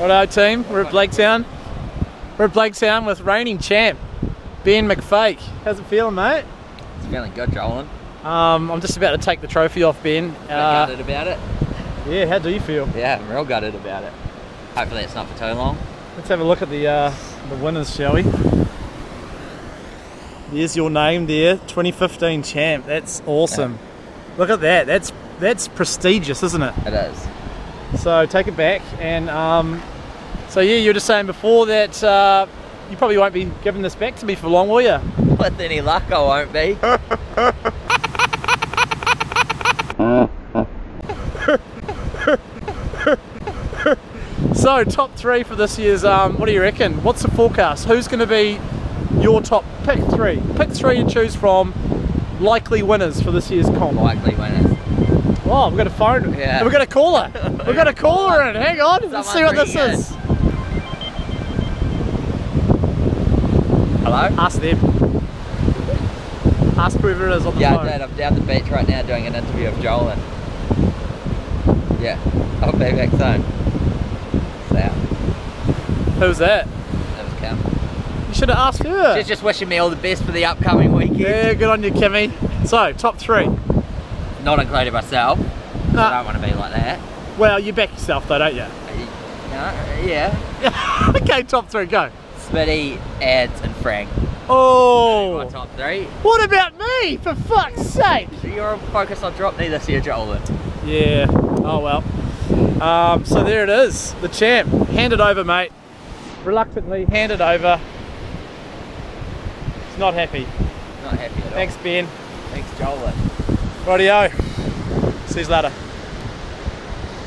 Righto team, we're at Blaketown. We're at Blaketown with reigning champ, Ben McPaike. How's it feeling, mate? It's feeling good, Jolan. Um, I'm just about to take the trophy off Ben. Uh, gutted about it. yeah, how do you feel? Yeah, I'm real gutted about it. Hopefully it's not for too long. Let's have a look at the uh, the winners, shall we? There's your name there, 2015 champ. That's awesome. Look at that. That's that's prestigious, isn't it? It is. So take it back, and um, so yeah, you were just saying before that uh, you probably won't be giving this back to me for long, will you? With any luck, I won't be. So top three for this year's. Um, what do you reckon? What's the forecast? Who's going to be your top pick three? Pick three you choose from. Likely winners for this year's comp. Likely winners. Oh, we've got a phone. Yeah. We've got a caller. We've got a caller in. Hang on. Let's see what this is. Hello? Ask them. Ask whoever it is on the Yeah, phone. Dad, I'm down the beach right now doing an interview of Jolan. Yeah, oh, I'll be back soon. So, Who's that? that was Cam. You should have asked her. She's just wishing me all the best for the upcoming weekend. yeah, good on you, Kimmy. So, top three. Not including myself. I don't want to be like that. Well, you back yourself though, don't you? No, yeah. okay, top three, go. Smitty, Ads, and Frank. My Oh, top three. what about me? For fuck's sake! You're focused on drop knee this year, Jolan. Yeah. Oh well. Um, so there it is, the champ. Hand it over, mate. Reluctantly, hand it over. He's not happy. Not happy at all. Thanks, Ben. Thanks, Jolan. Rightio. See you later.